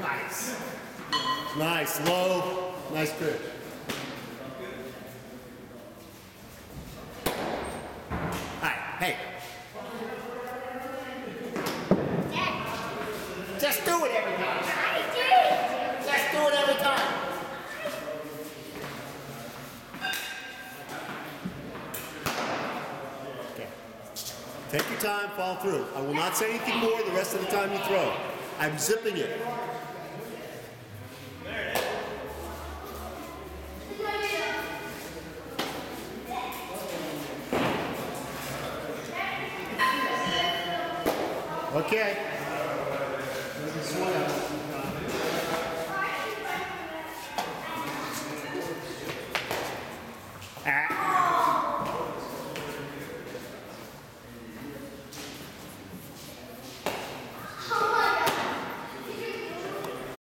Nice. Nice, low, nice pitch. Hi, hey. Just do it every time. I did. Just do it every time. Okay. Take your time, follow through. I will not say anything more the rest of the time you throw. I'm zipping it. Okay.